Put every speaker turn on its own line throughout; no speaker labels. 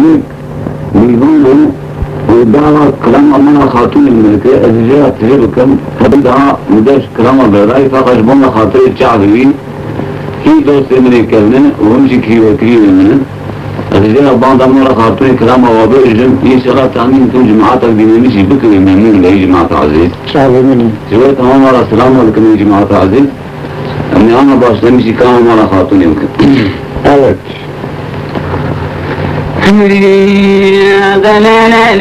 المسلمين بيقولوا والدعوة كلام أمنا خاطين الملكية الرجال تجيب كم فبدها مداش كلام البرداي فقشبونا خاطر الشعب بي هي دوست أمريكا لنا ومشي كي وكري لنا الرجال بعض عمنا خاطين كلام وابرجم هي شغلة تعنين كم جماعات بينامشي بك ومنين لأي جماعة عزيز.
شعب مني.
سويت عمنا السلام عليكم يا جماعة عزيز. أني أنا باش نمشي كلام أمنا خاطين يمكن.
أوكي
لا لا لا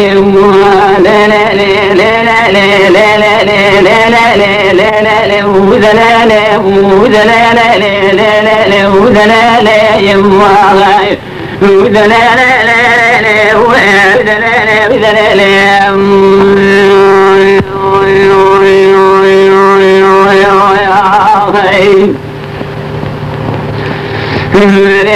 لا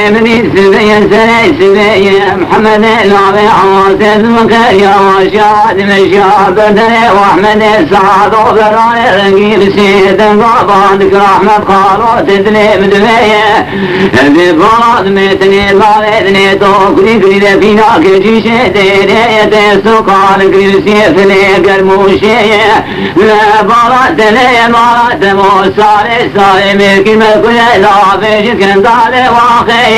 ابني سبي السني سبي محمد العظيم عواصف المكاري وشاد مشاد بدري واحمد السعد وفران رقيب سيد بابا ذكر قالوا تدري بدبي هذي فراد متني ضالتني توكلي كريدة فينا كجي شديدي يتسوقان كريد سيف لي قرموشي لا بارات لي مرات موسى لي سالي ملكي ملكي لا بيجي كندالي واخي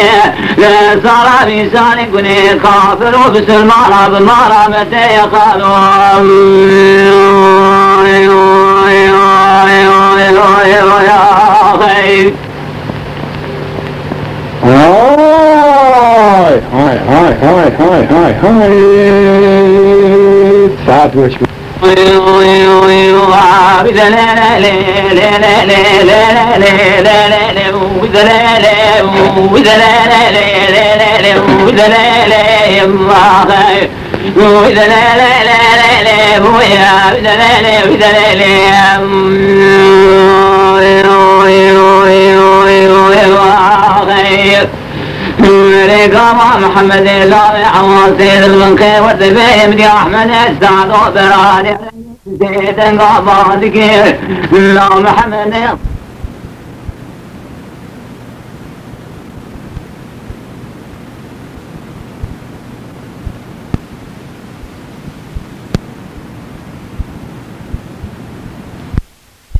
سارا بيسان كني كافر وبس المارا بالمارا متى يقالوا
هاي هاي هاي هاي هاي هاي ساعات وشبه
Yeah. الشريك أبو محمد إلهي عوان سيد البنقي والدبي مدي أحمد السعد وبرادي سيد قابا ذكير الله محمد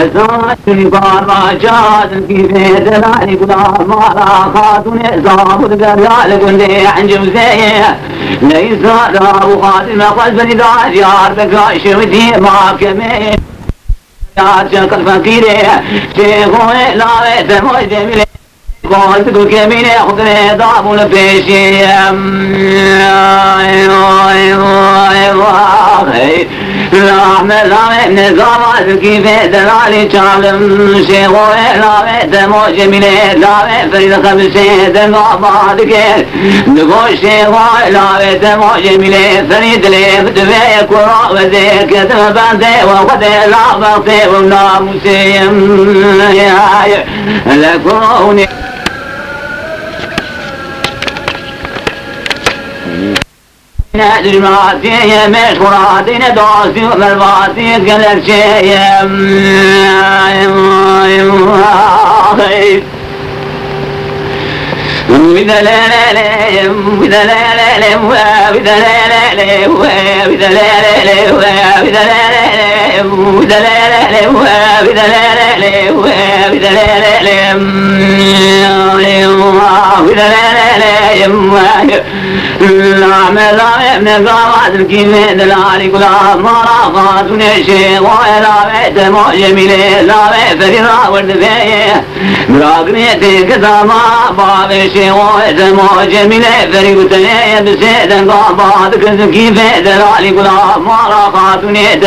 نزاد شنبار راجاد في بيت العلي قدام ما راخات ونعزاب القريال قندي عن جمزية ليس هذا خاتم قلب نداج يار بقاش ودي ما كمي يار شنق الفقير شيخوه لا ويت مجد قلت كل كمين ياخذ نضاب ونبيشي لامه لا المعصية مشهوراتنا دوسي ومرباتي قلب شيء وإذا لا لا لا وإذا لا لا لا وإذا لا مذاب نظارات الكيمة دلالي كلها مرافات ونشي ولا بيت معجمي لا بيت في راورد براقنيتي كتاما بابشي ويت معجمي فريق تنية بسيدا بابا ذكر كيفة دلالي كلها مرافات ونشي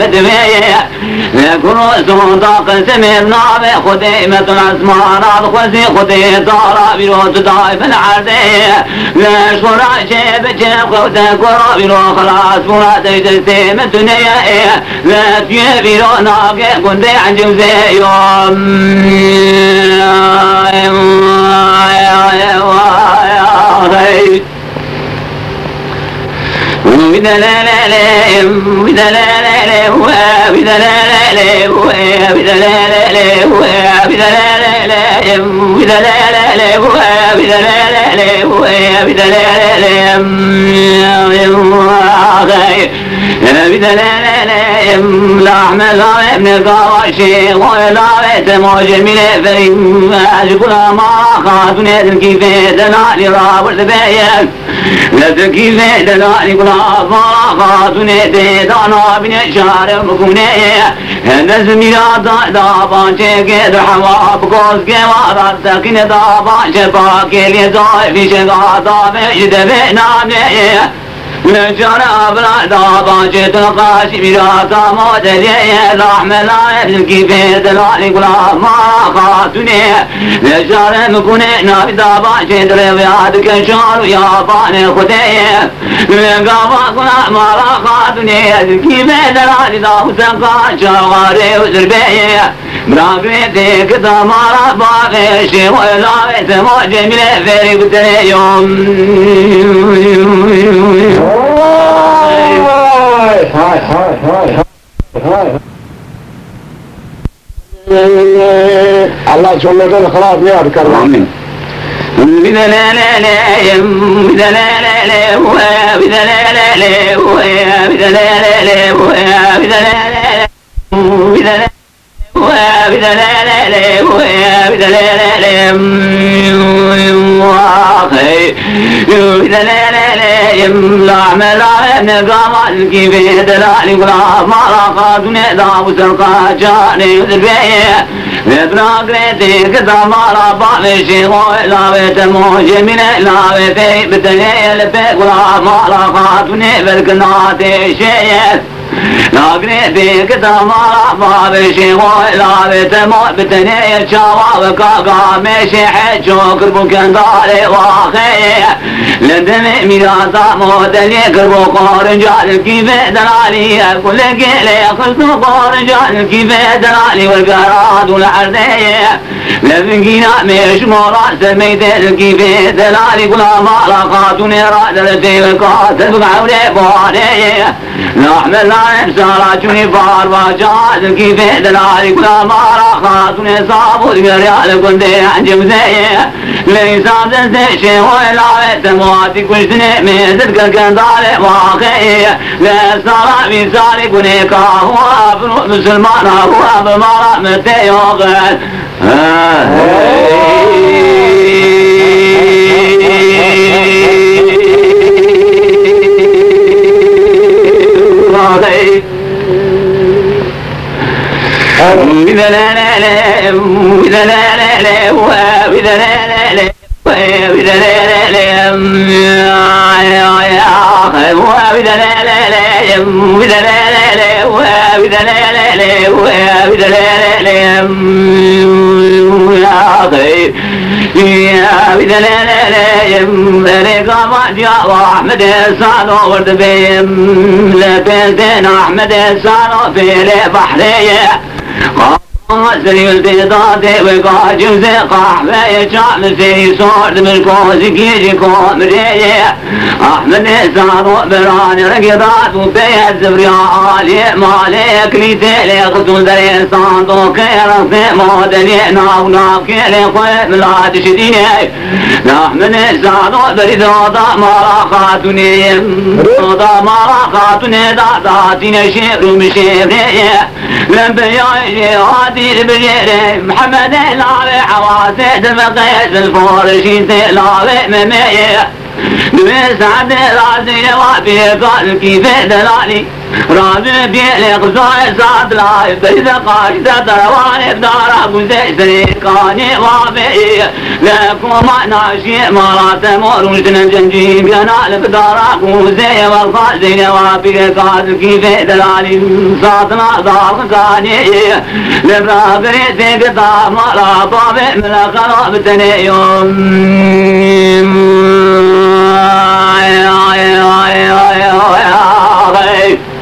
فتفيه لكن رسول طاق سمرنا بخديمة الأسمارات خزي خدي طارا بروت طائف العردية صنع جيب جيب خوتا قرابي خلاص مراد يدرسي من دنيا إيه لا تيبي لو ناقي كنت عن جمزي يوم بدلالة بدلالة إم لحم زعم القرشي ضل بيت مجمل فريم أشكر ما خاف نزل كيف دلالي رابر تبين نزل كيف دلالي قراب ما خاف نزل دانا بن الشارع مكونية نزل ميلاد دابان شكد حواب قوز كوارا تكن دابان شباكي لزائف شغاطا بيجد بينا بنيه من جان أبرع دابا جيت القاش براكا مودلي لحم لا يبلكي في دلالي قلا ما خاتوني نجار مكوني نابي دابا جيت رياض كشار ويا باني خدي من قابا قلا ما لا خاتوني يبلكي في دلالي دابا سنقا شغاري وزربي Rabbi kıdamara bakışı Oylavetim o cemile verip deyom
Hay hay hay hay hay Allah çollardan kılar diye arkar. Amin.
Yes. ناقني فيك دمارة ما بشي ولا بتموت بتني الشباب كاقامي شي حجو قربو كنداري واخي لندمي ميراثا مودني قربو قورنجال كيف دلالي كل قيلي خلصو قورنجال كيف دلالي والقراد والعرنية لبنقينا مش مراد سميت كيف دلالي قلا مالقات ونراد لتي وقاتل بقعوني بواني نحمل دلائم سارا چونی بار با جاد کی بے دلائی گنا مارا خاتون صابود گریال گندے انجم زیے لئی سامدن سے شیوئے لاوے سمواتی کشتنے میں زد کر گندالے واقعی غیر سارا بھی سارے گنے کا ہوا اپنو مسلمانا ہوا بمارا متے ہو غیر إذا لا لا لا إذا لا لا لا وإذا لا لا لا وإذا لا لا لا وإذا لا لا لا وإذا لا لا لا وإذا لا لا لا وإذا لا لا لا إذا لا لا لا يملك ما جاء أحمد السالو ورد بيم لبيتين أحمد السالو في البحرية Zülül dida devi gacimze kahveye çamisi Sordu bir kozi gici komriye Ahmet ezaru birani regidat bu beyaz zibriya Ali male kriteli kızul deri sandu kerasi modeli Nav nav kere koy milad şidiye Ahmet ezaru beri dada mara katuni Dada mara katuni dada tine şehrum şehriye Lembe yayli ad حبيب غيري محمد لاوي حواسي دمقيت الفورشي سيلاري ممية دمي سعد العزيز وابي بالكي في دلالي راضي بلغزاء زاد لا يبتهد قاشدة دروان الدارة قزي سريقاني وابئي لكم ناشي مرات مورون جنن جنجيب ينال بدارة قزي والخازين وابئي قاد كيف دلالي صادنا دار قاني لبرابري تقطع مرا طابئ من خراب تنيم Hey!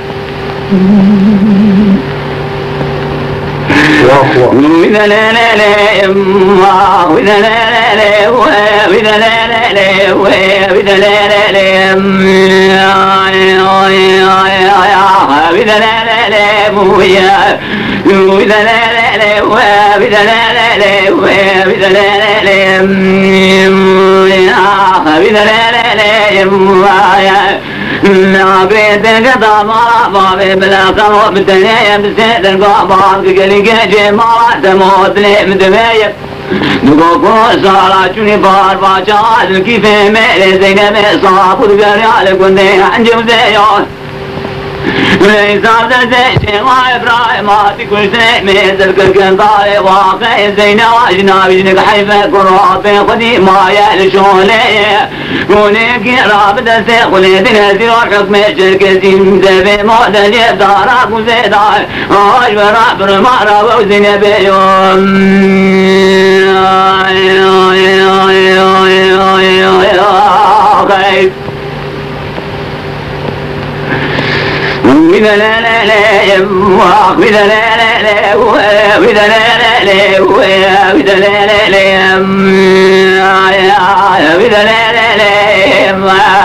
Yeah. Abide kadama babi bila kamo bitene yemse den babam ki geli gece mala demot ne midemeyek Nugo ko sala çuni bar baca ki feme le zeyneme sapur gari ale kunde hancım zeyon زاد زيتي Okay. وإذا لا لا لا يا الله وإذا لا لا لا وإذا لا لا لا وإذا لا لا لا وإذا لا لا لا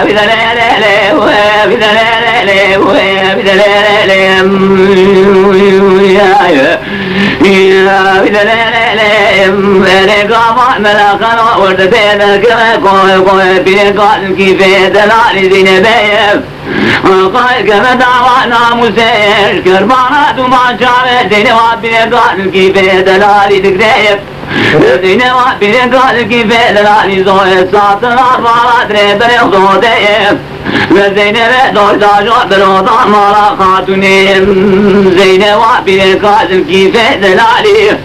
وإذا لا لا لا وإذا لا لا لا وإذا لا لا لا Kalkeme dava namus eğer Kör bana duman çare Deli abine kalk gibi Delal idik deyip Dine var biri gal gibi lali zoe satın armala dredere zodeyim Ve Zeynep'e doyda jodder odan mala hatunim Zeynep var biri gal gibi lali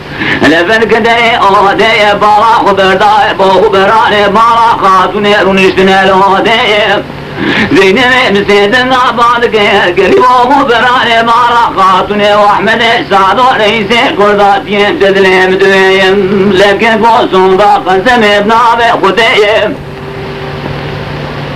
لبن كدري اودي بالا خبردار بو خبرانه بالا خاتون رونشتن الاودي زينب زيد آباد قريب ومبران مارا خاتون وأحمد سعد وليس كرداتين تدلم دويم لك قوسون ضاقا سمي بنابي خديم.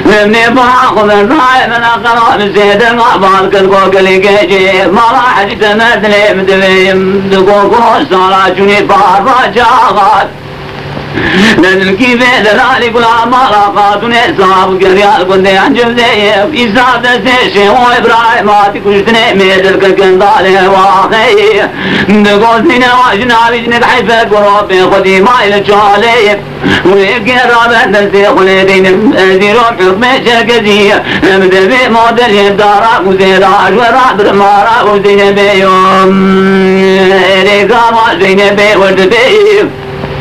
من بعض من راي من أقرب زيد ما بعض كذبوك اللي كيجي ما راح يتمدني مدري مدقوق وصار جني بار جاغات Dedim ki veder ali kulağım alakadun hesabı gel yar kunde ancım zeyef İsa dese şey o İbrahim ati kuştine medir kırkın dale vaheyi De gözine vajna vicine kayfe kurabbe kudima ile çaleyip ويبقى رابع تنسي خليدين ذي روح حكمة شركزي مدل في مودل يبدارك وزيد عاش وراح برمارك وزينبي يوم إليك ما زينبي وردبي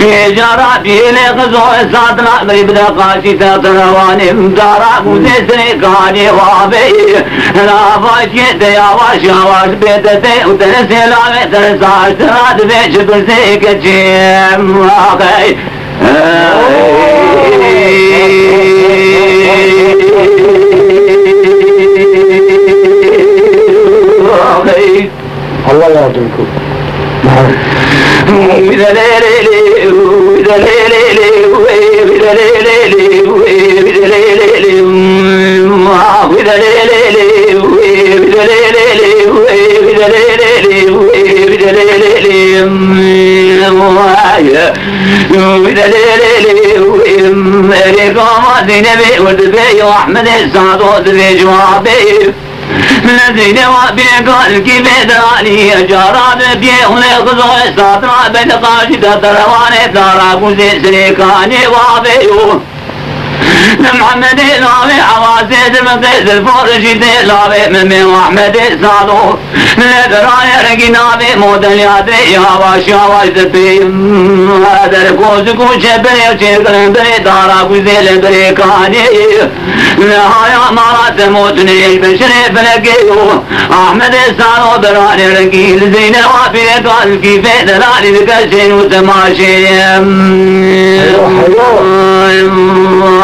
جارا بيني غزو سادنا بريبدا قاشي ساترواني مدارا وزيسري قاني وابي لا باش يدي يا واش يا واش بيت دي وتنسي لا بيتنساش تراد بيش برسيك جيم. واقعي
الله يرضيكم.
إذا ليلي ودبي وأحمد السعد ودبي جوابي نزيد وابيك الكبد علي جرى بيك لغزو سطرى بالقاشد درواني ترى قزي سريكاني وابيو محمد لابي عوازيد مقيد الفرشيد لابي ممي وحمد صالو لبراي رقنابي مودل يادي يهواش يهواش دبي هذا الكوز كوش بري وشيكل بري دارا كوزيل بري كاني نهاية مرات موتني البشري بلقيو أحمد صالو براني رقيل زين وافي قال كيف دلالي بكشين وتماشي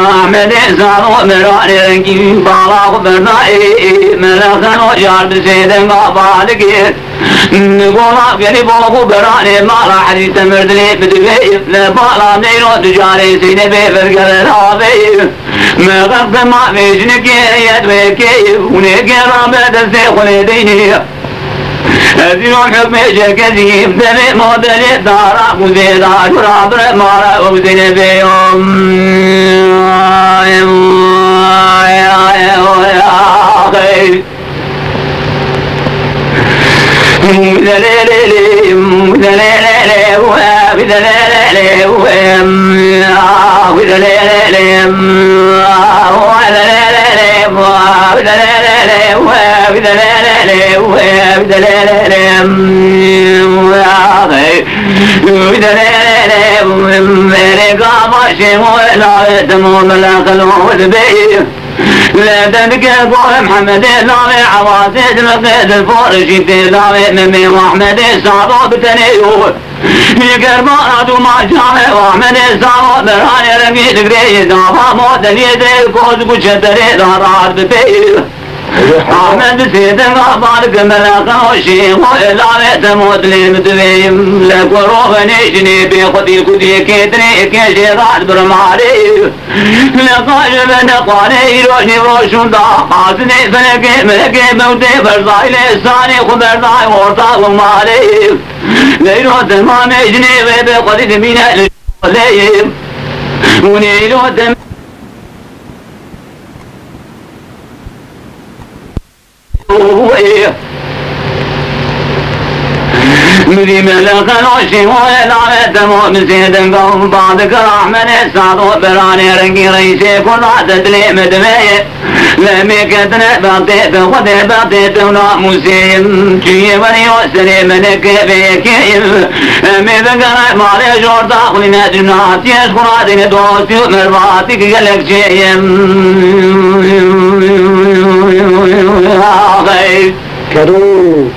Ahmet Ezan'ı merane gibi bağlak bernayı Melekten o yar bizeyden kabalı gir Konak beni boğu berane mağla hadiste merdine Bidüveyip ne bağlam neyro tücari zeynebe vergeler ağabeyim Mağak bema vecine geriyet ve keyif Une kerame deste kule deyni زين حب جكذيب دم مدل دارا مزيدا شرابر مارا وزين بيوم Yeah. لا تبكي قول محمد الضامي عواصد مقيد الفرشي في ضامي ممي محمد الصعب بتنيوه يقرب أرض ما جامع وأحمد الزام براني رمي دقري دابا موت يدري كوز قشتري دارات بفيه
احمد
زيدن غبارك ملاك وشي والعويت مدلي مدليم لك وروغ نجني بيخدي كدي كدري كيشي رعد برماري لقاش من قاري روشني روشن دا حاسني فلكي ملكي بودي برزاي لساني خبرزاي ورطاق ماري ليرو دمان نجني بيخدي دمينة لليم ونيرو دمان العلي مذيب لك العشي والعبد ومزيد فهم بعدك رحمن السعد وبراني رقي ريسي كل عدد لي مدمي لمي كتنا بطيت وخذي بطيت ولا مسيم جي ولي وسري منك بكيم امي بقرأ مالي جورتا خلنا جناتي اشكراتي دوستي ومرباتي قلك جيم ضيف
كريم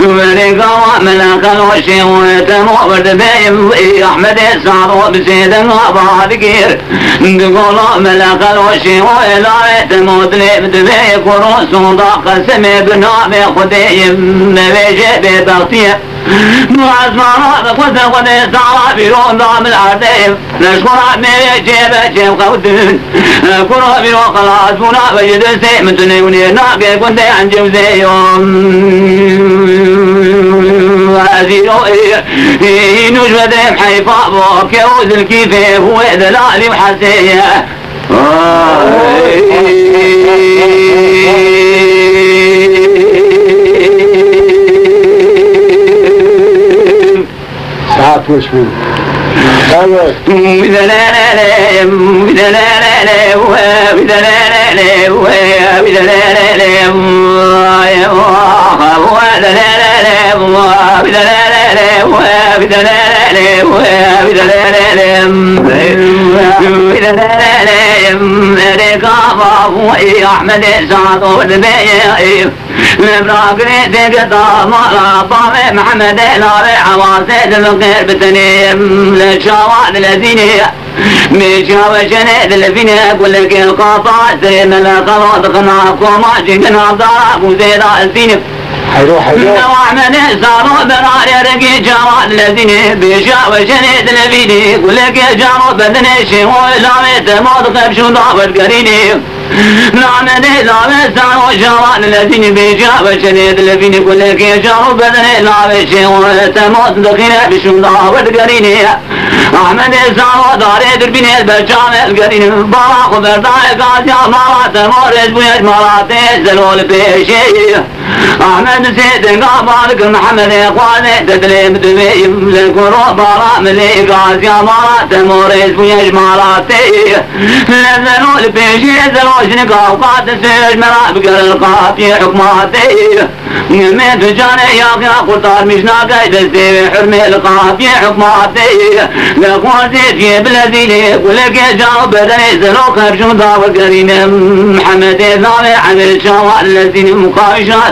ملك وملك الوشي وتمرد بإمضي أحمد السعد بسيد وبعد كير تقول ملك الوشي وإلى تموت لبد بيك ورسول ضاق سمي بنامي خدي بيجي ببغتيه نعزمان قدر
العاف مسلم
أحمد لبراقني ديك طام على طام محمد ناري عواصيد القير بتنيم للشواد الذين ميجا وجنة الذين أقول لك القطع سيما لقضاء دخناكم عجينا ضرب وزيدا الزينف
حيروح حيروح
نوام نزار برار رقي جرى الذي بيجاوج نيد لبيني. يا جار بدني شي ولا ميتموت طيب شو وداور قريني نعم نزار نزار بيجا الذي بيجاوج نيد لك يا جرى بدني لا بشي ولا تموت طيب دقيني بش وداور قريني نعم، احمد زار دار در بین بجام الگرین بارا خبردار قاضی مرات مرد بوید مرات زلول پیشی أحمد سيد زيد قابرك محمد إخواني تدليم دمي يملك روبارا مليك عزيا مرات موريس ويش مراتي لذنو البيشي زروجنك أوقات سيش مرا بقر القاطي حكماتي يمين تجاني يا قطار مش قيد السيوي حرمي القاطي حكماتي لكون سيد جيب لذيلي ولك جاو بدني زلو خرجو داو. الكريم محمد إذا عمل شوال لذيني مقايشات